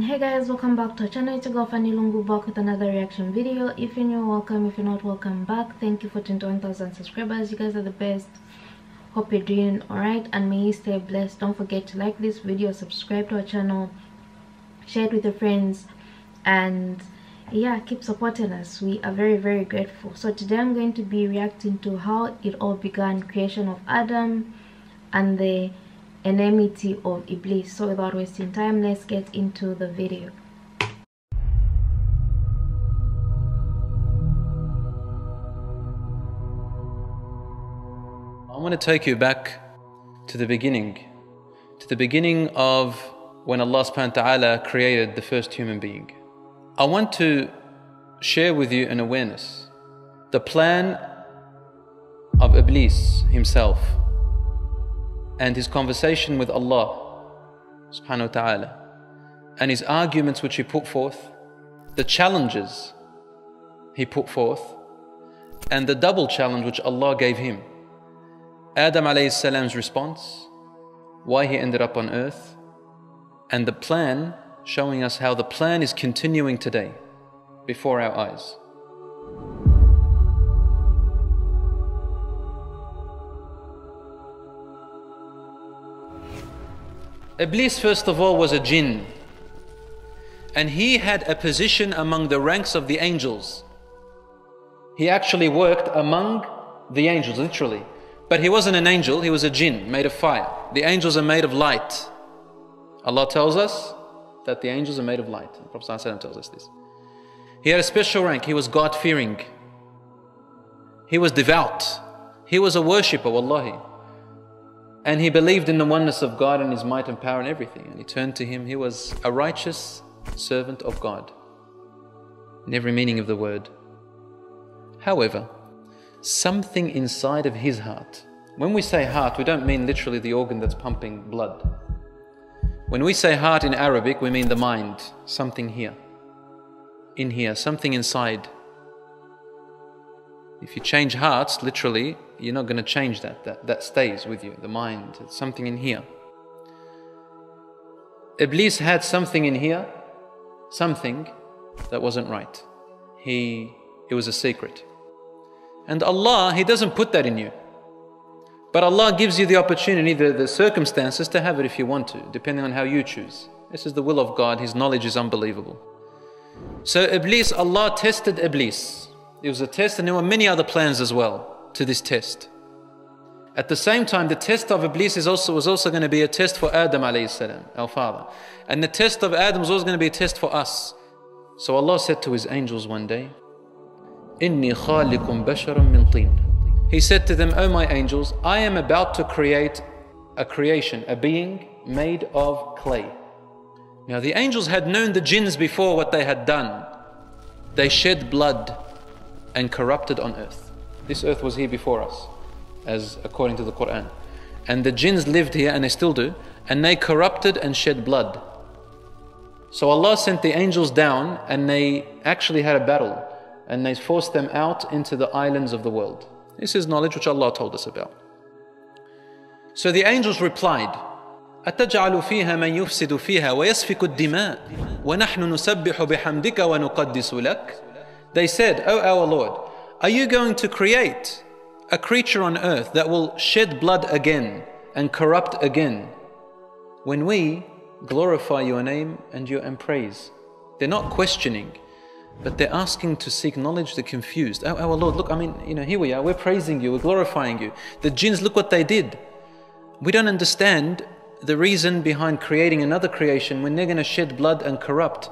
hey guys welcome back to our channel. It's your Fanny Lungu back with another reaction video. If you're new welcome. If you're not welcome back. Thank you for 21,000 subscribers. You guys are the best. Hope you're doing all right and may you stay blessed. Don't forget to like this video subscribe to our channel share it with your friends and yeah keep supporting us. We are very very grateful. So today i'm going to be reacting to how it all began creation of adam and the enmity of Iblis. So without wasting time, let's get into the video. I want to take you back to the beginning, to the beginning of when Allah subhanahu wa ta'ala created the first human being. I want to share with you an awareness, the plan of Iblis himself and his conversation with Allah subhanahu wa ta'ala and his arguments which he put forth, the challenges he put forth, and the double challenge which Allah gave him. Adam alayhi salam's response, why he ended up on earth, and the plan showing us how the plan is continuing today before our eyes. Iblis, first of all, was a jinn. And he had a position among the ranks of the angels. He actually worked among the angels, literally. But he wasn't an angel, he was a jinn made of fire. The angels are made of light. Allah tells us that the angels are made of light. The Prophet tells us this. He had a special rank, he was God fearing. He was devout. He was a worshipper, wallahi. And he believed in the oneness of God and His might and power and everything. And he turned to Him. He was a righteous servant of God in every meaning of the word. However, something inside of his heart, when we say heart, we don't mean literally the organ that's pumping blood. When we say heart in Arabic, we mean the mind, something here, in here, something inside. If you change hearts, literally, you're not going to change that. that. That stays with you, the mind, it's something in here. Iblis had something in here, something that wasn't right. He, it was a secret. And Allah, He doesn't put that in you. But Allah gives you the opportunity, the, the circumstances to have it if you want to, depending on how you choose. This is the will of God, His knowledge is unbelievable. So Iblis, Allah tested Iblis. It was a test, and there were many other plans as well to this test. At the same time, the test of Iblis is also, was also going to be a test for Adam, salam, our father. And the test of Adam was also going to be a test for us. So Allah said to His angels one day, Inni khalikum basharam min teen. He said to them, O my angels, I am about to create a creation, a being made of clay. Now the angels had known the jinns before what they had done. They shed blood and corrupted on earth. This earth was here before us, as according to the Quran. And the jinns lived here, and they still do, and they corrupted and shed blood. So Allah sent the angels down, and they actually had a battle, and they forced them out into the islands of the world. This is knowledge which Allah told us about. So the angels replied, أتجعل فيها من يفسد فيها ويسفك الدماء ونحن نسبح بحمدك ونقدس لك they said, O our Lord, are you going to create a creature on earth that will shed blood again and corrupt again when we glorify your name and your and praise? They're not questioning, but they're asking to seek knowledge. They're confused. Oh, our Lord, look, I mean, you know, here we are. We're praising you. We're glorifying you. The jinns, look what they did. We don't understand the reason behind creating another creation when they're going to shed blood and corrupt.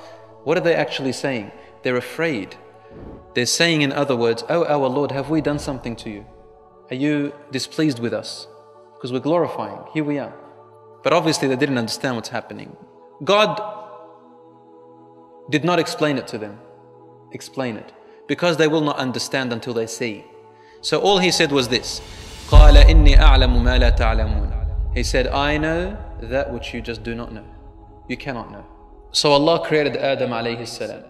What are they actually saying? They're afraid. They're saying, in other words, Oh, our Lord, have we done something to you? Are you displeased with us? Because we're glorifying. Here we are. But obviously, they didn't understand what's happening. God did not explain it to them. Explain it. Because they will not understand until they see. So all he said was this He said, I know that which you just do not know. You cannot know. So Allah created Adam alayhi salam.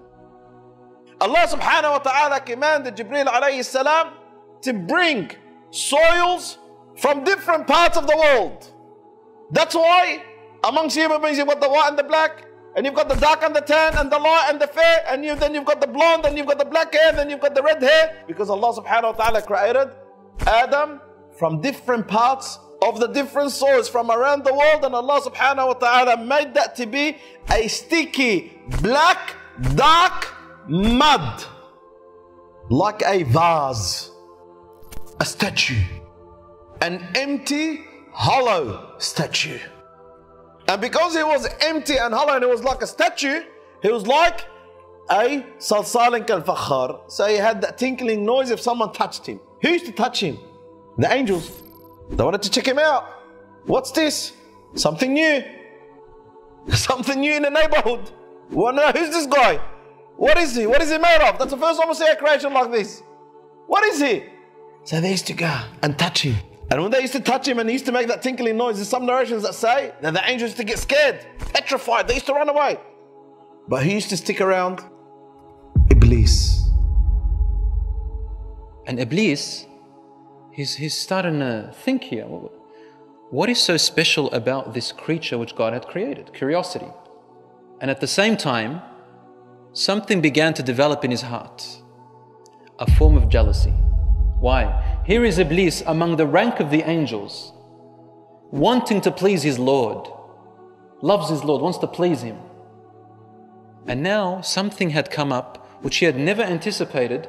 Allah subhanahu wa ta'ala commanded Jibril alayhi salam to bring soils from different parts of the world. That's why amongst human beings you've got the white and the black, And you've got the dark and the tan and the light and the fair, and you, then you've got the blonde, and you've got the black hair, and then you've got the red hair. Because Allah subhanahu wa ta'ala created Adam from different parts of the different soils from around the world, and Allah subhanahu wa ta'ala made that to be a sticky, black, dark mud. Like a vase, a statue, an empty, hollow statue. And because he was empty and hollow and it was like a statue, he was like a salsalin kal. So he had that tinkling noise if someone touched him. Who used to touch him? The angels. They wanted to check him out. What's this? Something new. Something new in the neighborhood. Well, no, who's this guy? What is he? What is he made of? That's the first time I see a creation like this. What is he? So they used to go and touch him. And when they used to touch him and he used to make that tinkling noise, there's some narrations that say that the angels used to get scared, petrified, they used to run away. But he used to stick around Iblis. And Iblis, he's, he's starting to think here. What is so special about this creature which God had created? Curiosity. And at the same time, something began to develop in his heart a form of jealousy. Why? Here is Iblis among the rank of the angels, wanting to please his Lord, loves his Lord, wants to please him. And now something had come up which he had never anticipated,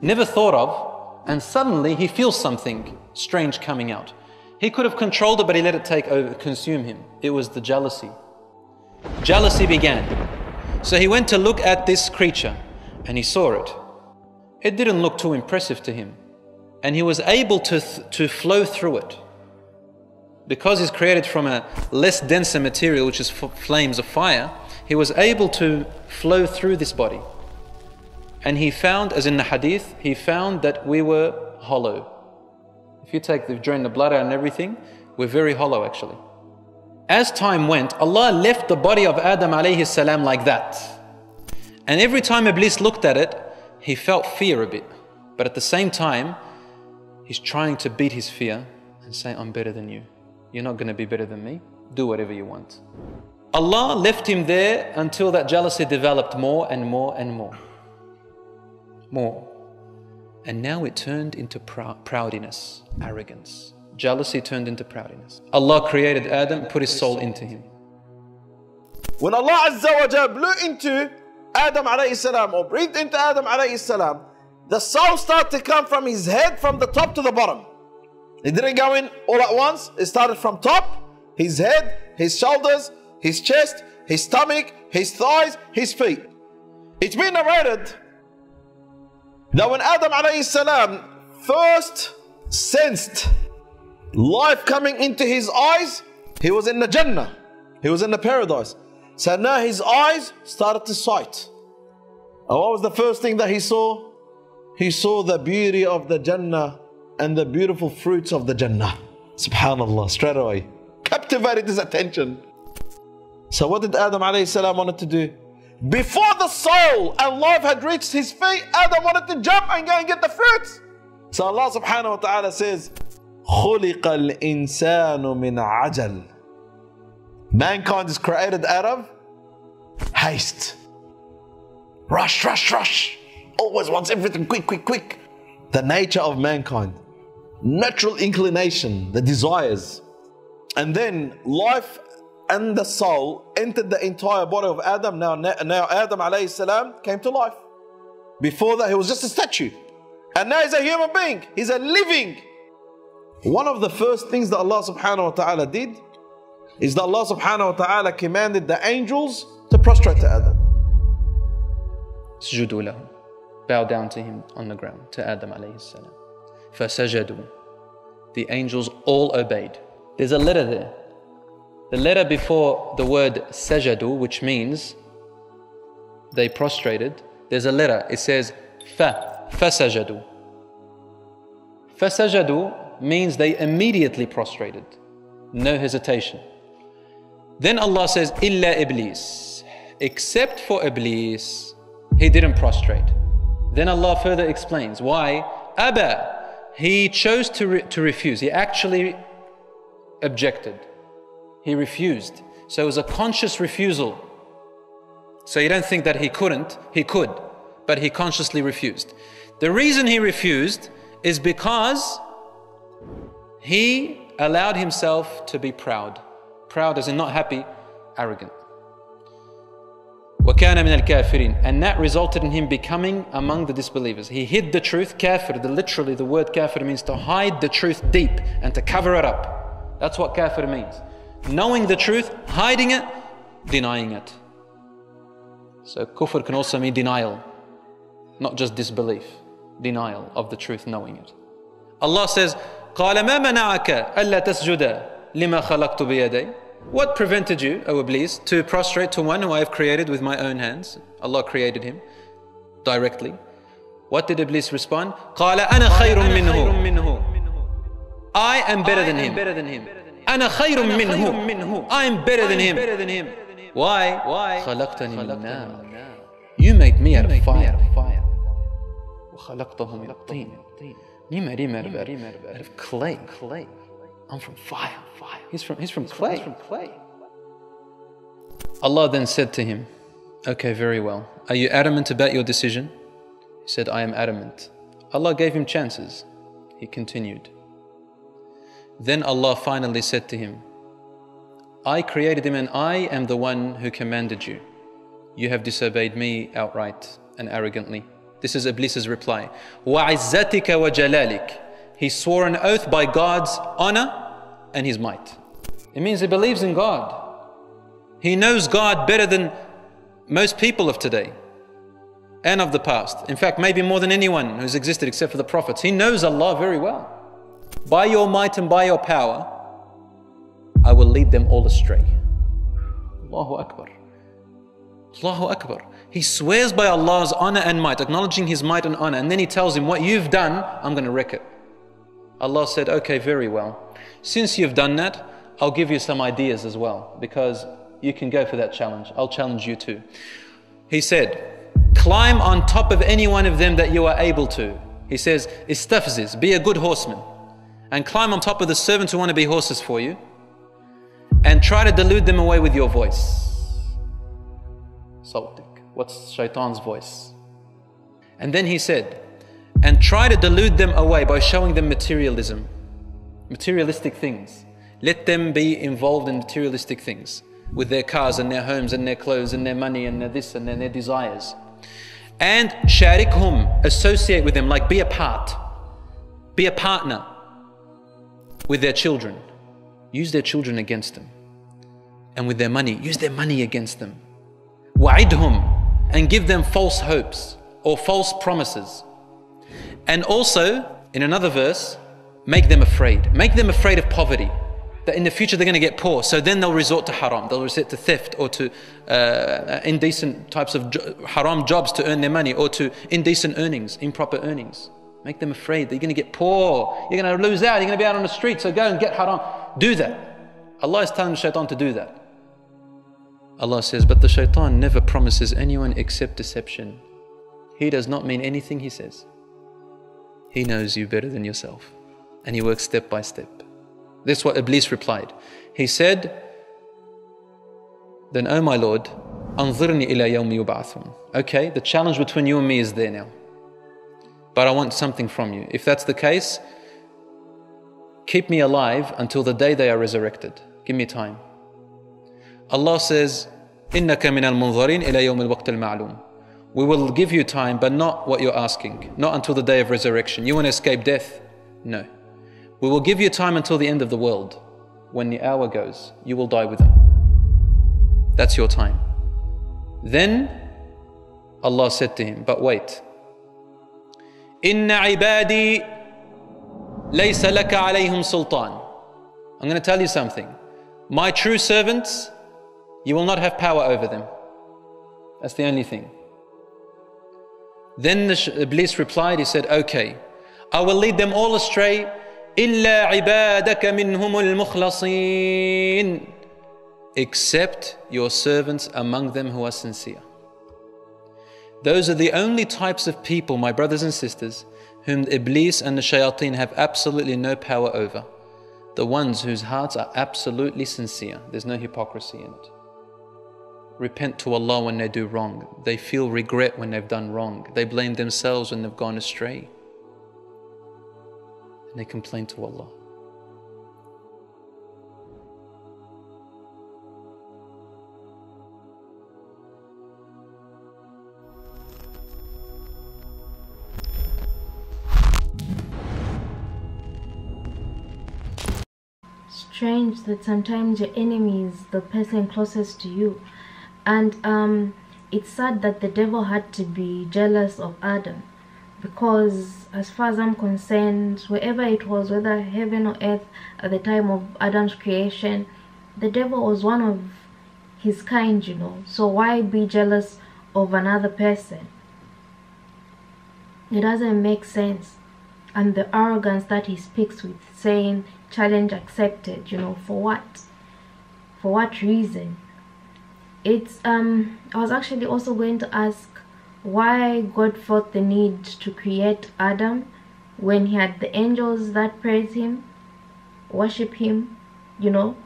never thought of, and suddenly he feels something strange coming out. He could have controlled it, but he let it take over, consume him. It was the jealousy. Jealousy began. So he went to look at this creature and he saw it. It didn't look too impressive to him and he was able to, th- to flow through it. Because he's created from a less denser material, which is f- flames of fire, he was able to flow through this body. And he found, as in the hadith, he found that we were hollow. If you take the drain the blood out and everything, we're very hollow actually. As time went, Allah left the body of Adam alayhi salam like that. And every time Iblis looked at it, he felt fear a bit. But at the same time, He's trying to beat his fear and say, I'm better than you. You're not going to be better than me. Do whatever you want. Allah left him there until that jealousy developed more and more and more. More. And now it turned into prou- proudiness, arrogance. Jealousy turned into proudiness. Allah created Adam, put his soul into him. When Allah Azza wa Jalla blew into Adam alayhi salam or breathed into Adam alayhi salam, the soul started to come from his head from the top to the bottom. It didn't go in all at once. It started from top, his head, his shoulders, his chest, his stomach, his thighs, his feet. It's been narrated that when Adam alayhi salam first sensed life coming into his eyes, he was in the Jannah. He was in the paradise. So now his eyes started to sight. And what was the first thing that he saw? he saw the beauty of the Jannah and the beautiful fruits of the Jannah. Subhanallah, straight away. Captivated his attention. So what did Adam alayhi salam wanted to do? Before the soul and life had reached his feet, Adam wanted to jump and go and get the fruits. So Allah subhanahu wa ta'ala says, خُلِقَ الْإِنسَانُ مِنْ عَجَلٍ Mankind is created out of haste. Rush, rush, rush always wants everything quick, quick, quick. The nature of mankind, natural inclination, the desires. And then life and the soul entered the entire body of Adam. Now, now Adam alayhi salam came to life. Before that, he was just a statue. And now he's a human being. He's a living. one of the first things that Allah subhanahu wa ta'ala did is that Allah subhanahu wa ta'ala commanded the angels to prostrate to Adam. Sujudu Bow down to him on the ground, to Adam alayhi salam. Fasajadu. The angels all obeyed. There's a letter there. The letter before the word sajadu, which means they prostrated, there's a letter. It says fa, fasajadu. Fasajadu means they immediately prostrated. No hesitation. Then Allah says, illa iblis. Except for iblis, he didn't prostrate. Then Allah further explains why Abba, he chose to, re- to refuse. He actually objected. He refused. So it was a conscious refusal. So you don't think that he couldn't, he could, but he consciously refused. The reason he refused is because he allowed himself to be proud. Proud as in not happy, arrogant. وَكَانَ مِنَ الْكَافِرِينَ And that resulted in him becoming among the disbelievers. He hid the truth, kafir, the, literally the word kafir means to hide the truth deep and to cover it up. That's what kafir means. Knowing the truth, hiding it, denying it. So kufr can also mean denial, not just disbelief, denial of the truth, knowing it. Allah says, قال ما منعك ألا تسجد لما خلقت بيدي What prevented you, O Iblis, to prostrate to one who I have created with my own hands? Allah created him directly. What did Iblis respond? قال أنا خير منه I am better than him. أنا خير منه I am better than him. Why? Why? خلقتني من نار You made me out of fire. وخلقته من طين you made him out of, out of clay. clay. I'm from fire. fire. He's from, he's from clay. He's from clay. Allah then said to him, Okay, very well. Are you adamant about your decision? He said, I am adamant. Allah gave him chances. He continued. Then Allah finally said to him, I created him and I am the one who commanded you. You have disobeyed me outright and arrogantly. This is Iblis's reply. وَعِزَّتِكَ وَجَلَالِكَ He swore an oath by God's honor and His might. It means he believes in God. He knows God better than most people of today and of the past. In fact, maybe more than anyone who's existed except for the prophets. He knows Allah very well. By your might and by your power, I will lead them all astray. Allahu Akbar. Allahu Akbar. He swears by Allah's honor and might, acknowledging His might and honor, and then He tells him, What you've done, I'm going to wreck it. Allah said, Okay, very well. Since you've done that, I'll give you some ideas as well, because you can go for that challenge. I'll challenge you too. He said, Climb on top of any one of them that you are able to. He says, Istafziz, be a good horseman, and climb on top of the servants who want to be horses for you, and try to delude them away with your voice. Sawtik. What's shaitan's voice? And then he said, and try to delude them away by showing them materialism, materialistic things. Let them be involved in materialistic things with their cars and their homes and their clothes and their money and their this and their, their desires. And sharikhum, associate with them, like be a part, be a partner with their children. Use their children against them. And with their money, use their money against them. Wa'idhum, and give them false hopes or false promises. And also, in another verse, make them afraid. Make them afraid of poverty. That in the future they're going to get poor. So then they'll resort to haram. They'll resort to theft or to uh, indecent types of jo- haram jobs to earn their money or to indecent earnings, improper earnings. Make them afraid that you're going to get poor. You're going to lose out. You're going to be out on the street. So go and get haram. Do that. Allah is telling the shaitan to do that. Allah says, but the shaitan never promises anyone except deception. He does not mean anything he says. He knows you better than yourself. And he works step by step. This is what Iblis replied. He said, Then, O oh my Lord, anzirni ila yawmi yub'athun. Okay, the challenge between you and me is there now. But I want something from you. If that's the case, keep me alive until the day they are resurrected. Give me time. Allah says, إِنَّكَ مِنَ الْمُنظَرِينَ إِلَى يَوْمِ الْوَقْتِ الْمَعْلُومِ We will give you time, but not what you're asking. Not until the day of resurrection. You want to escape death? No. We will give you time until the end of the world. When the hour goes, you will die with them. That's your time. Then Allah said to him, But wait. إِنَّ عِبَادِي لَيْسَ لَكَ عَلَيْهِمْ سُلْطَانٌ I'm going to tell you something. My true servants, you will not have power over them. That's the only thing. Then the Iblis replied, he said, Okay, I will lead them all astray. إلا عبادك منهم المخلصين except your servants among them who are sincere. Those are the only types of people, my brothers and sisters, whom Iblis and the shayateen have absolutely no power over. The ones whose hearts are absolutely sincere. There's no hypocrisy in it. repent to Allah when they do wrong. They feel regret when they've done wrong. They blame themselves when they've gone astray. And they complain to Allah. strange that sometimes your enemy is the person closest to you and um, it's sad that the devil had to be jealous of adam because as far as i'm concerned wherever it was whether heaven or earth at the time of adam's creation the devil was one of his kind you know. So why be jealous of another person? It doesn't make sense. And the arrogance that he speaks with saying challenge accepted you know for what? For what reason it's um i was actually also going to ask why god felt the need to create adam when he had the angels that praise him worship him you know?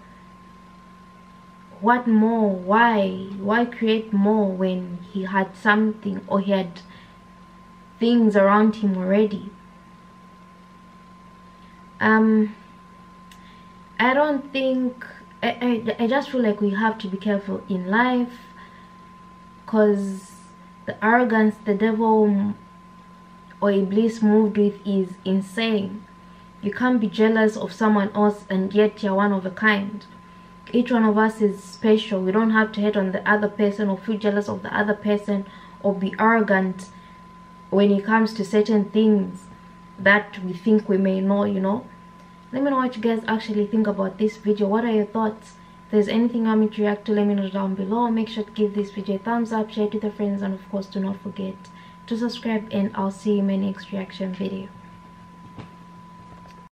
What more why why create more when he had something or he had things around him already? Um I don't think I, I, I just feel like we have to be careful in life because the arrogance the devil or Iblis moved with is insane. You can't be jealous of someone else and yet you're one of a kind. Each one of us is special. We don't have to hate on the other person or feel jealous of the other person or be arrogant when it comes to certain things that we think we may know, you know let me know what you guys actually think about this video. What are your thoughts? If there's anything i'm to react to let me know down below. Make sure to give this video a thumbs up share it with your friends and of course do not forget to subscribe and i'll see you in my next reaction video